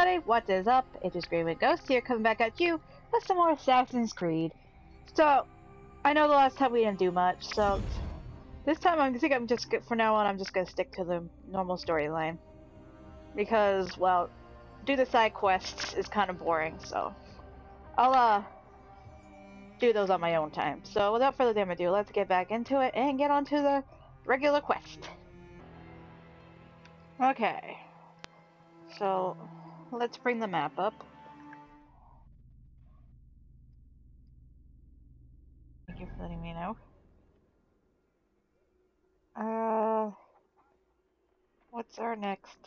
everybody, what is up? It is Greywind Ghost here coming back at you with some more Assassin's Creed. So, I know the last time we didn't do much, so this time I think I'm just, for now on, I'm just gonna stick to the normal storyline. Because, well, do the side quests is kind of boring, so I'll, uh, do those on my own time. So without further ado, let's get back into it and get on to the regular quest. Okay. So, let's bring the map up. Thank you for letting me know. Uh, what's our next?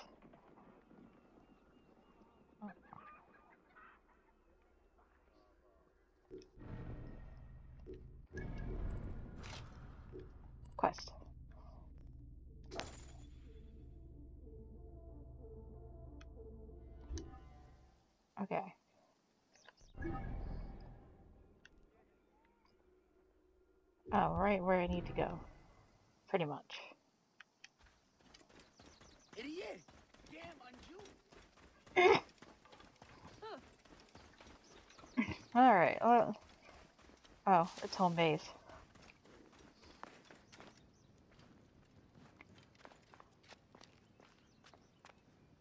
Quest. Okay. Oh, right where I need to go. Pretty much. Idiot! Damn, Alright, well... Oh, it's home base.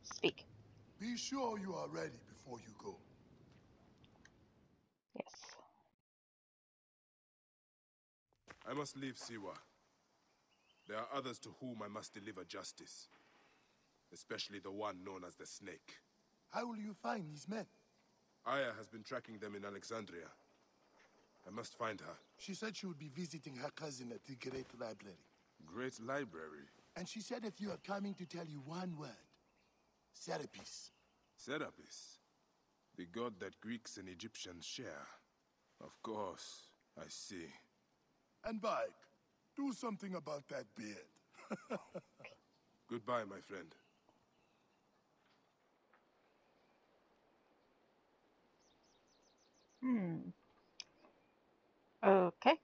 Speak. Be sure you are ready before you go. Yes. I must leave Siwa. There are others to whom I must deliver justice. Especially the one known as the Snake. How will you find these men? Aya has been tracking them in Alexandria. I must find her. She said she would be visiting her cousin at the Great Library. Great Library? And she said if you are coming to tell you one word, Serapis. Serapis? The god that Greeks and Egyptians share. Of course, I see. And Bayek, do something about that beard. Goodbye, my friend. Hmm. Okay.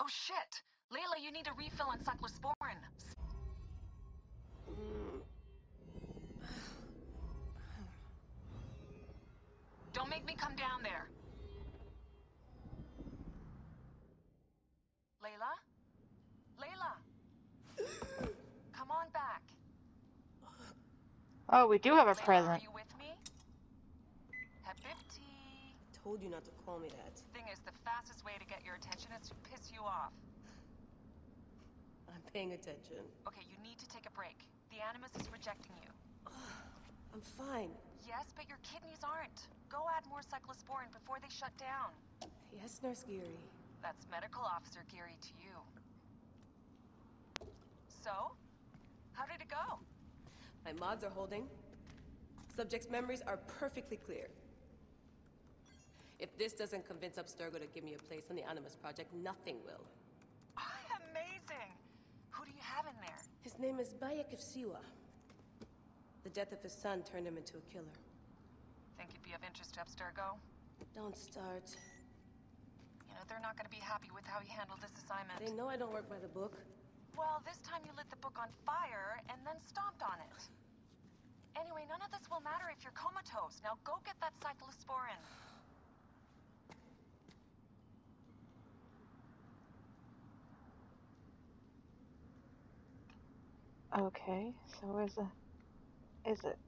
Oh shit! Layla, you need a refill on cyclosporin. Don't make me come down there. Layla? Layla? Come on back. Oh, we do have a Layla, present. Are you with me? Habibti. Told you not to call me that. The thing is, the fastest way to get your attention is to piss you off. I'm paying attention. Okay, you need to take a break. The Animus is rejecting you. I'm fine. Yes, but your kidneys aren't. Go add more cyclosporin before they shut down. Yes, Nurse Geary. That's Medical Officer Geary to you. So? How did it go? My mods are holding. Subject's memories are perfectly clear. If this doesn't convince Abstergo to give me a place on the Animus Project, nothing will. Amazing! Who do you have in there? His name is Bayek of Siwa. The death of his son turned him into a killer. Think you'd be of interest to Abstergo? Don't start. You know, they're not gonna be happy with how you handled this assignment. They know I don't work by the book. Well, this time you lit the book on fire and then stomped on it. Anyway, none of this will matter if you're comatose. Now go get that cyclosporin. Okay, so where's the... Is it?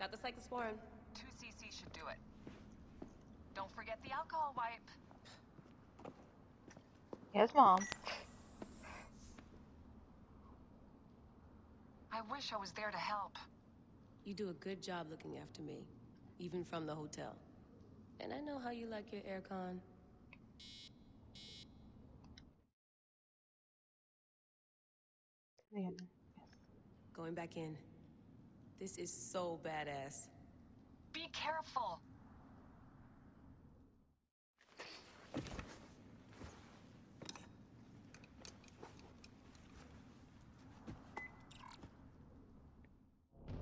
Got the cyclosporin. 2cc should do it. Don't forget the alcohol wipe. Yes, Mom. I wish I was there to help. You do a good job looking after me, even from the hotel. And I know how you like your aircon. Yeah. Going back in. This is so badass. Be careful.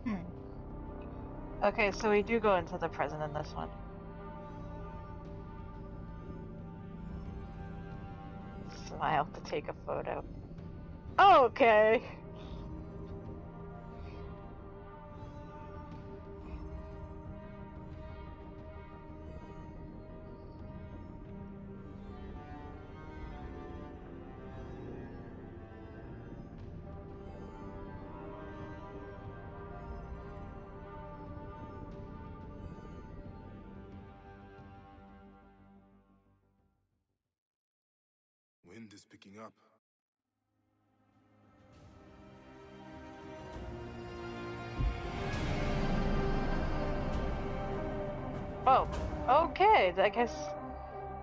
Hmm. Okay, so we do go into the present in this one. smile to take a photo. Okay. Oh, okay. I guess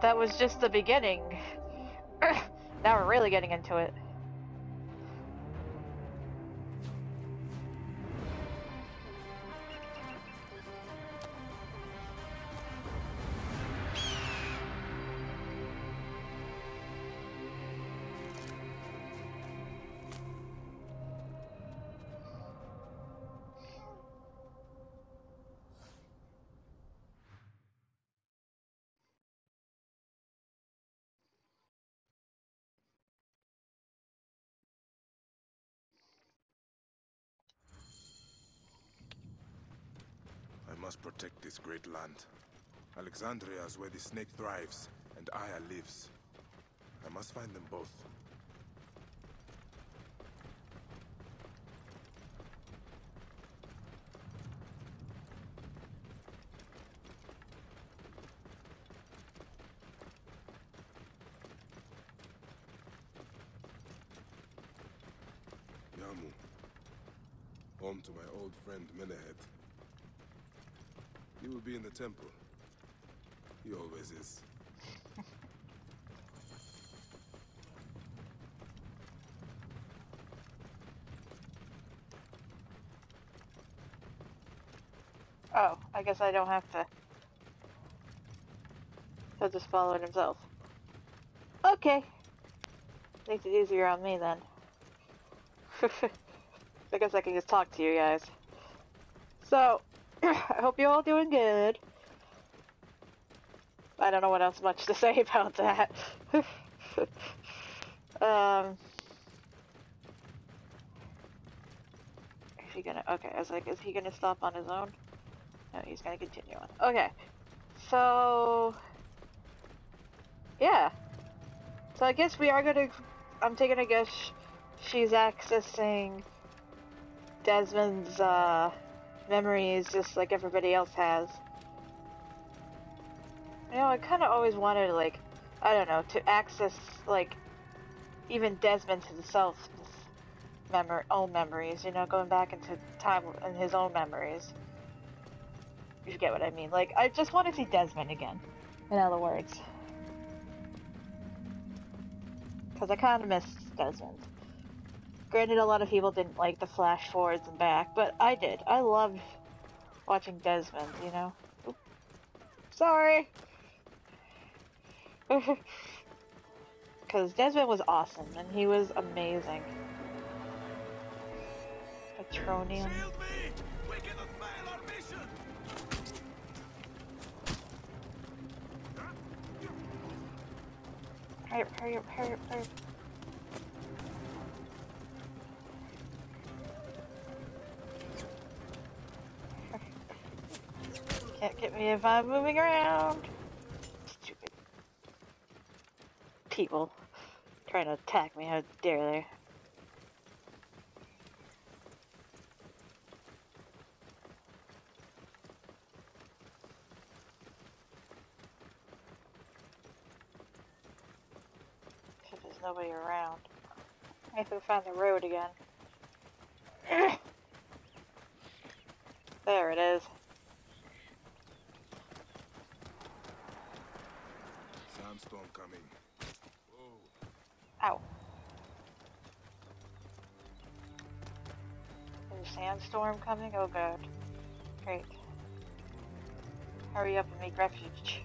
that was just the beginning. now we're really getting into it. Must protect this great land. Alexandria is where the snake thrives, and Aya lives. I must find them both. Yamu. Home to my old friend Menehet. He will be in the temple. He always is. Oh, I guess I don't have to. He'll just follow it himself. Okay. Makes it easier on me then. I guess I can just talk to you guys. So, I hope you're all doing good. I don't know what else much to say about that. um, is he gonna? Okay, I was like, is he gonna stop on his own? No, he's gonna continue on. Okay, so yeah. So I guess we are gonna. I'm taking a guess. She's accessing Desmond's uh, memories just like everybody else has. You know, I kind of always wanted, like, I don't know, to access, like, even Desmond himself's memory, own memories, you know, going back into time in his own memories. You get what I mean? Like, I just want to see Desmond again, in other words. Because I kind of miss Desmond. Granted, a lot of people didn't like the flash forwards and back, but I did. I loved watching Desmond, you know? Sorry! Because Desmond was awesome, and he was amazing. Petronium. Shield me! We cannot fail our mission! Hurry up, hurry up, hurry up, hurry up. Can't get me if I'm moving around. People trying to attack me. How dare they? If there's nobody around. Have to find the road again. there it is. Sandstorm coming. Whoa. Ow. There's a sandstorm coming? Oh god. Great. Hurry up and make refuge.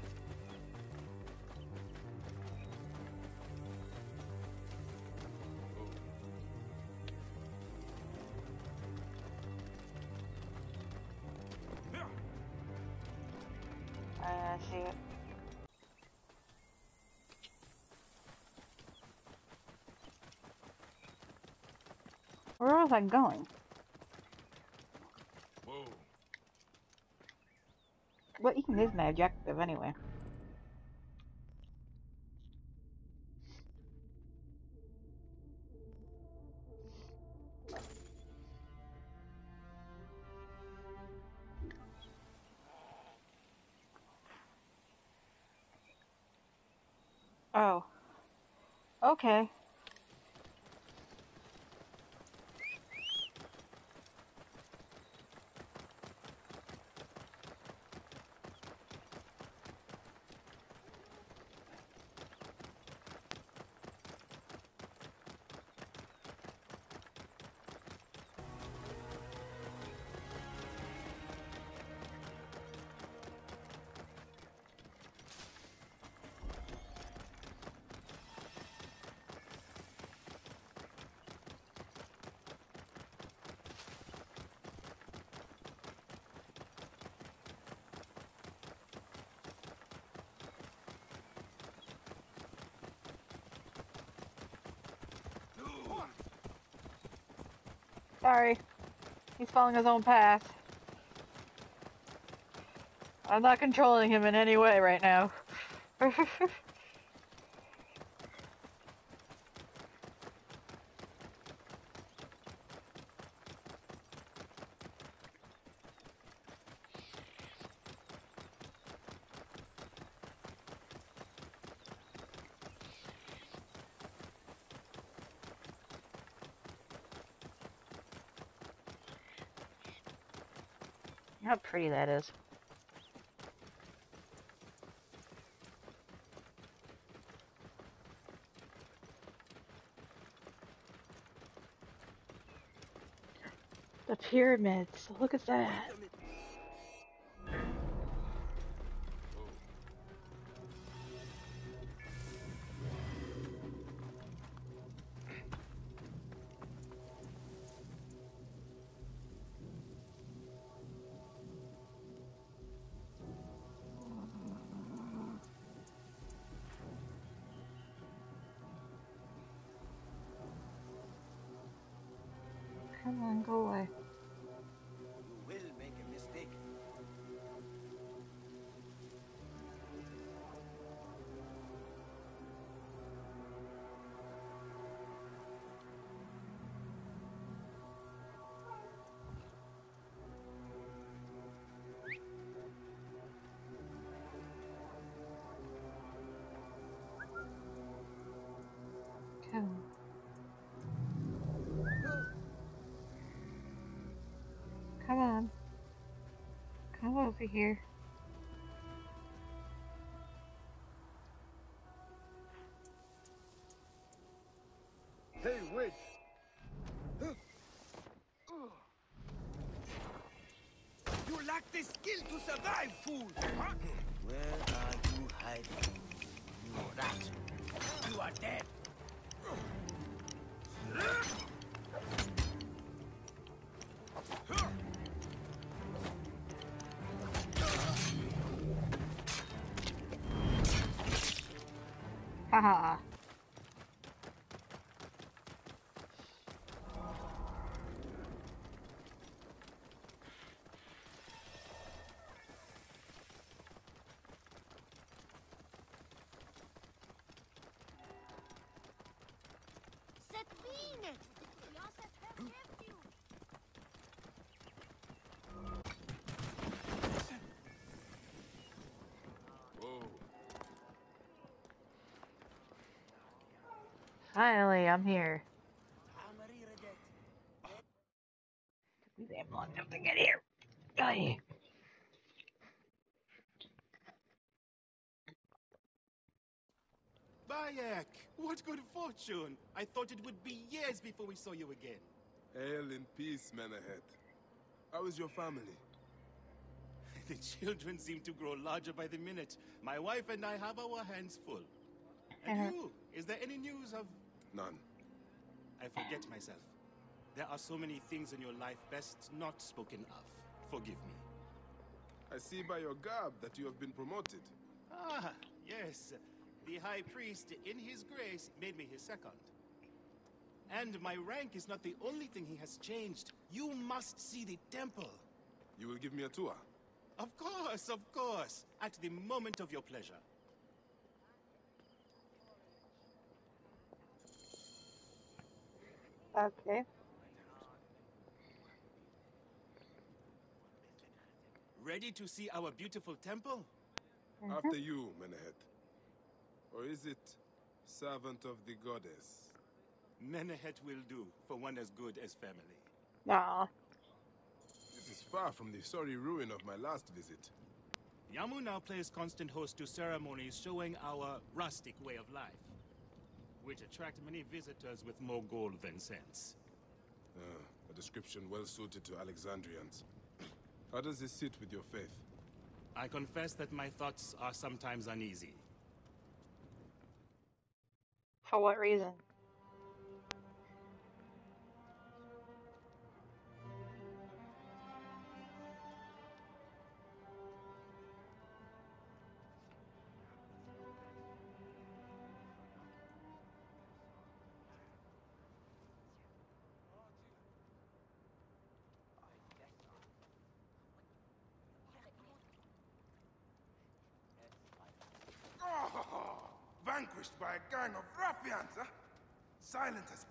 Was I going? Whoa. What even is my objective anyway? Oh. Okay. Sorry. He's following his own path. I'm not controlling him in any way right now. How pretty that is. The pyramids. Look at that. Over here. Hey, wait! You lack the skill to survive, fool! Huh? Where are you hiding, you rat? Haha. Cette Finally, I'm here. Amariredet. Took me damn long enough to get here. Aye. Bayek, what good fortune! I thought it would be years before we saw you again. Hail in peace, Menehet. How is your family? The children seem to grow larger by the minute. My wife and I have our hands full. And Uh-huh. you, is there any news of... None. I forget myself. There are so many things in your life best not spoken of. Forgive me. I see by your garb that you have been promoted. Ah, yes. The High Priest, in his grace, made me his second. And my rank is not the only thing he has changed. You must see the temple. You will give me a tour? Of course, of course. At the moment of your pleasure. Okay. Ready to see our beautiful temple? Mm-hmm. After you, Menehet. Or is it servant of the goddess? Menehet will do for one as good as family. Aw. This is far from the sorry ruin of my last visit. Yamu now plays constant host to ceremonies showing our rustic way of life, which attract many visitors with more gold than sense. Uh, a description well suited to Alexandrians. How does this sit with your faith? I confess that my thoughts are sometimes uneasy. For what reason?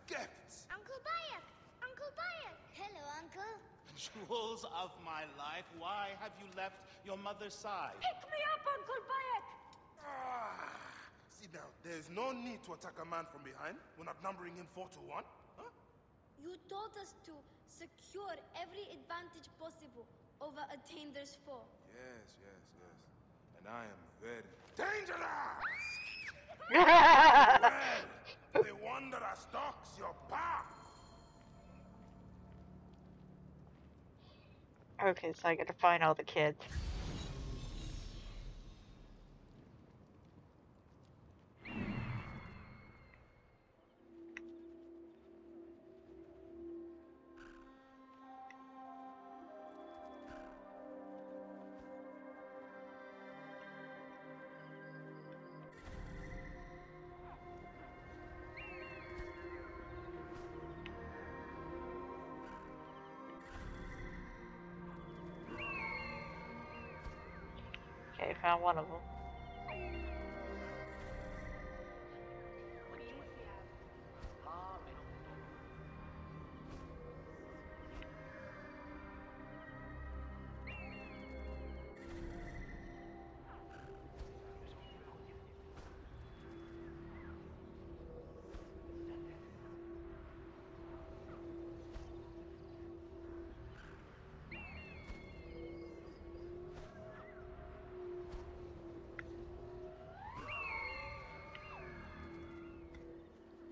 Gifts. Uncle Bayek! Uncle Bayek! Hello, Uncle. Jewels of my life, why have you left your mother's side? Pick me up, Uncle Bayek! Ah, see now, there's no need to attack a man from behind. We're not numbering him four to one. Huh? You told us to secure every advantage possible over a Tander's foe. Yes, yes, yes. And I am very dangerous! well, the wanderer stalks your path. Okay, so I gotta find all the kids. Found one of them.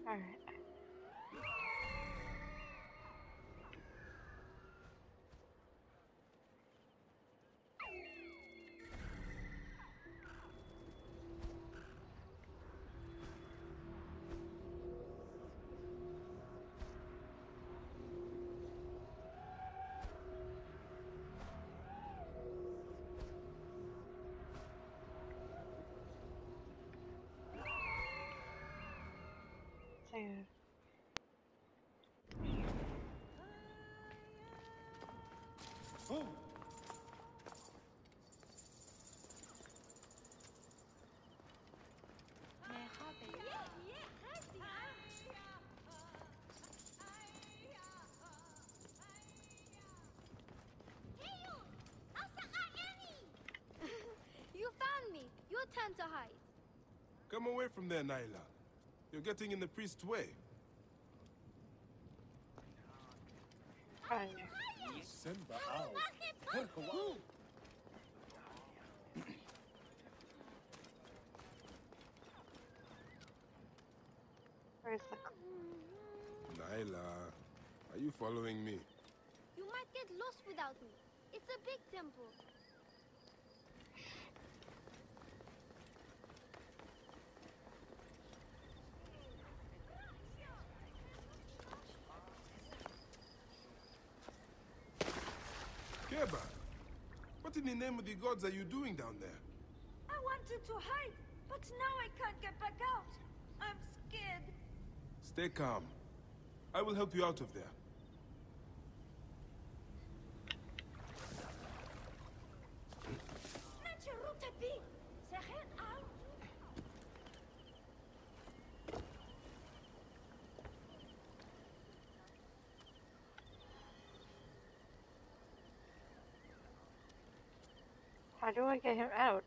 All right. Alright. Dude. you found me. Your turn to hide. Come away from there, Naila. You're getting in the priest's way. Where's the... Naila, are you following me? You might get lost without me. It's a big temple. Keba, what in the name of the gods are you doing down there? I wanted to hide, but now I can't get back out. I'm scared. Stay calm. I will help you out of there. How do I get him out?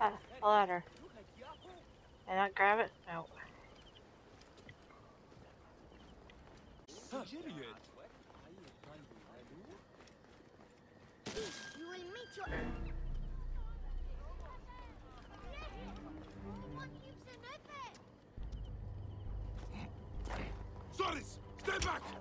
Ah, a ladder. Can I not grab it? No. You will meet your... What keeps it open? Soris! Stay back!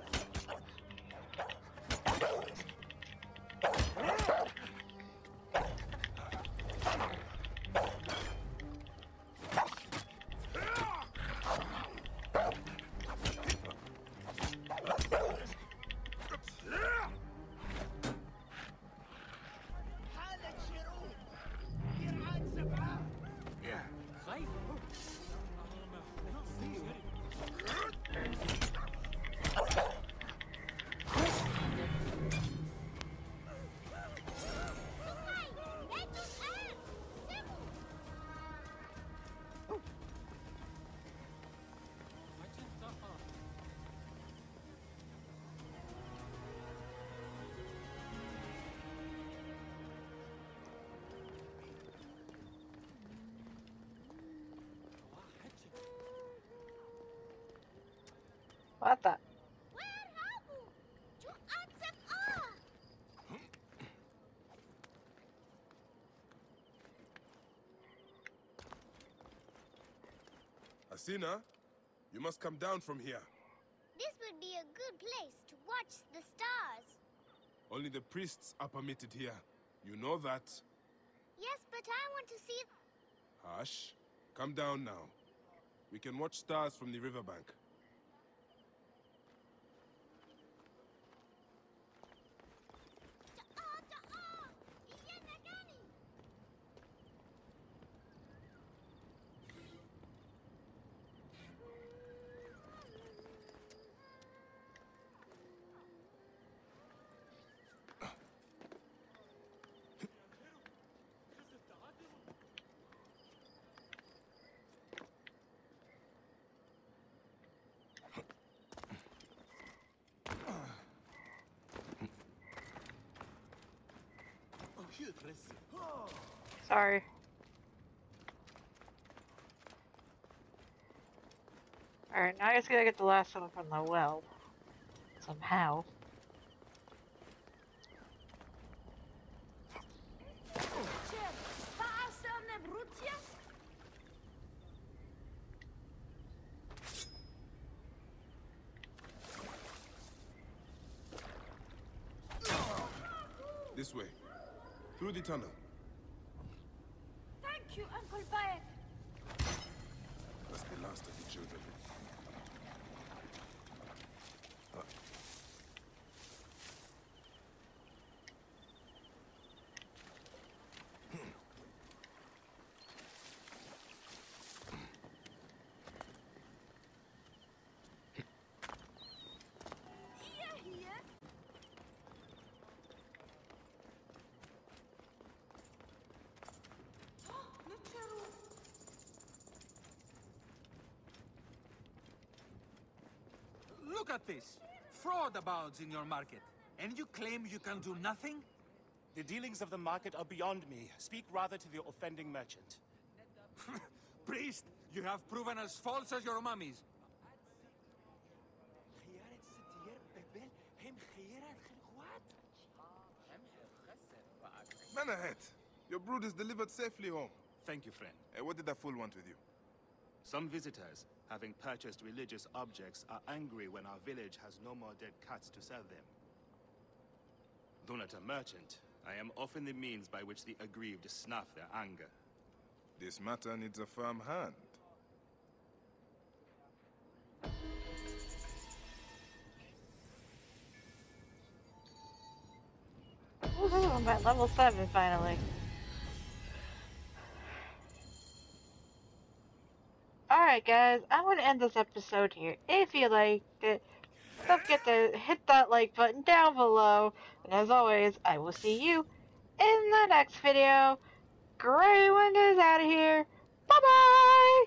What? Asina, you must come down from here. This would be a good place to watch the stars. Only the priests are permitted here. You know that. Yes, but I want to see... Hush. Come down now. We can watch stars from the riverbank. Sorry. Alright, now I just gotta get the last one from the well. Somehow. Cher, paasa ne brutia? This way. Through the tunnel. Thank you, Uncle Bayek. That's the last of the children. Hier, hier. Oh, met je roep. Look at this. Fraud abounds in your market. And you claim you can do nothing? The dealings of the market are beyond me. Speak rather to the offending merchant. Priest, you have proven as false as your mummies. Menehet. Your brood is delivered safely home. Thank you, friend. Eh, what did that fool want with you? Some visitors, having purchased religious objects, are angry when our village has no more dead cats to sell them. Though not a merchant, I am often the means by which the aggrieved snuff their anger. This matter needs a firm hand. Woohoo, I'm at level 7 finally. Alright guys, I'm gonna end this episode here. If you liked it, don't forget to hit that like button down below. And as always, I will see you in the next video. Grey Wind is out of here. Bye bye!